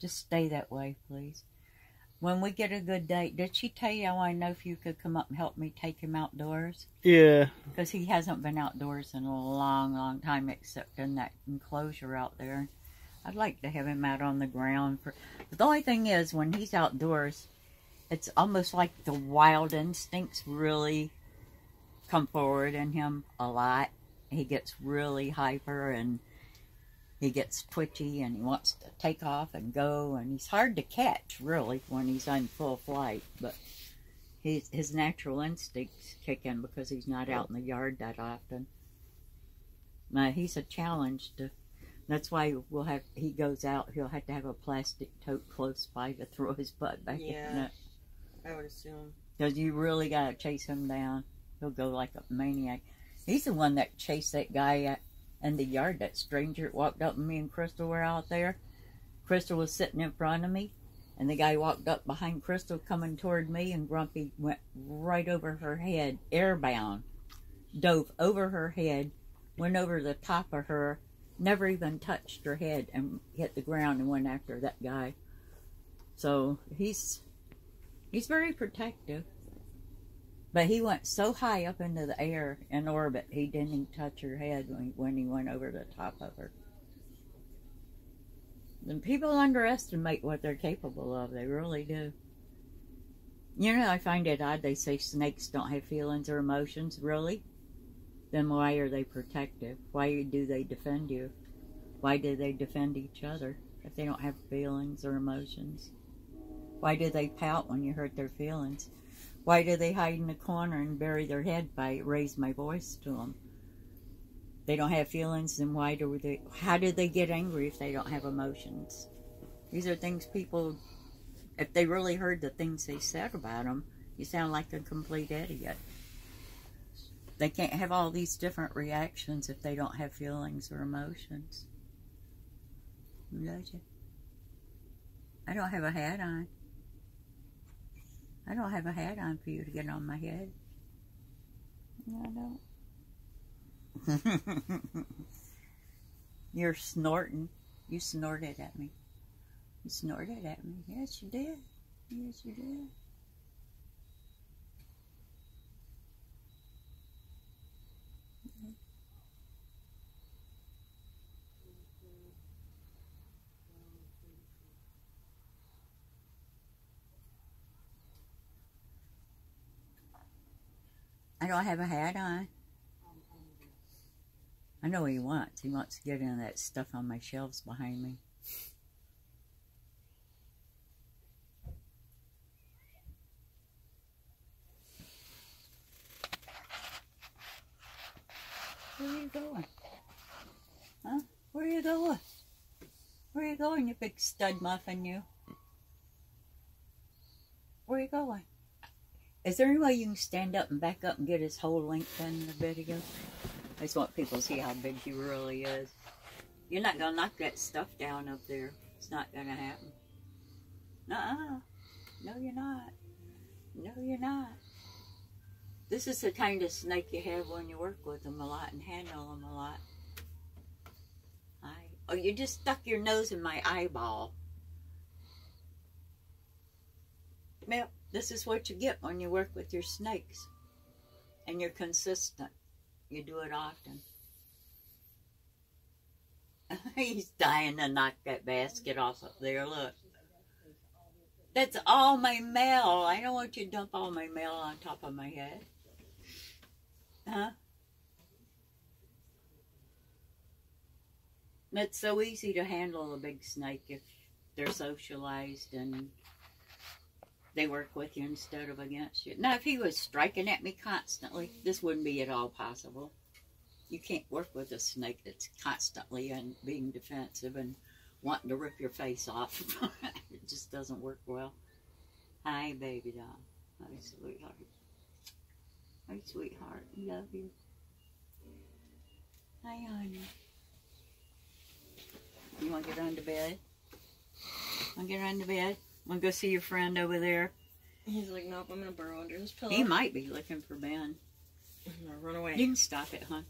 Just stay that way, please. When we get a good date, did she tell you how I know if you could come up and help me take him outdoors? Yeah. Because he hasn't been outdoors in a long, long time except in that enclosure out there. I'd like to have him out on the ground. For, but the only thing is, when he's outdoors, it's almost like the wild instincts really come forward in him a lot. He gets really hyper and he gets twitchy and he wants to take off and go and he's hard to catch really when he's on full flight but his his natural instincts kick in because he's not out in the yard that often now he's a challenge to that's why we'll have he goes out he'll have to have a plastic tote close by to throw his butt back in Yeah. it I would assume. because you really gotta chase him down he'll go like a maniac he's the one that chased that guy at in the yard. That stranger walked up and me and Crystal were out there. Crystal was sitting in front of me, and the guy walked up behind Crystal coming toward me, and Grumpy went right over her head, airbound, dove over her head, went over the top of her, never even touched her head, and hit the ground and went after that guy. So he's he's very protective. But he went so high up into the air in orbit, he didn't even touch her head when he, when he went over the top of her. And people underestimate what they're capable of. They really do. You know, I find it odd they say snakes don't have feelings or emotions. Really? Then why are they protective? Why do they defend you? Why do they defend each other if they don't have feelings or emotions? Why do they pout when you hurt their feelings? Why do they hide in the corner and bury their head I raise my voice to them? They don't have feelings, then why do they? How do they get angry if they don't have emotions? These are things people, if they really heard the things they said about them, you sound like a complete idiot. They can't have all these different reactions if they don't have feelings or emotions. Does you? I don't have a hat on. I don't have a hat on for you to get on my head. No, I don't. You're snorting. You snorted at me. You snorted at me. Yes, you did. Yes, you did. I don't have a hat on. I know what he wants. He wants to get in that stuff on my shelves behind me. Where are you going? Huh? Where are you going? Where are you going, you big stud muffin, you? Where are you going? Is there any way you can stand up and back up and get his whole length in the video? I just want people to see how big he really is. You're not gonna knock that stuff down up there. It's not gonna happen. Uh-uh. No, you're not. No, you're not. This is the kind of snake you have when you work with them a lot and handle them a lot. I, oh, you just stuck your nose in my eyeball. Well, this is what you get when you work with your snakes. And you're consistent. You do it often. He's dying to knock that basket off up there. Look. That's all my mail. I don't want you to dump all my mail on top of my head. Huh? It's so easy to handle a big snake if they're socialized and they work with you instead of against you. Now, if he was striking at me constantly, this wouldn't be at all possible. You can't work with a snake that's constantly and being defensive and wanting to rip your face off. it just doesn't work well. Hi, baby doll. Hi, sweetheart. Hi, sweetheart. Love you. Hi, honey. You want to get under bed? Want to get under bed? Want to go see your friend over there? He's like, nope, I'm gonna burrow under this pillow. He might be looking for Ben. I'm gonna run away. You can stop it, huh?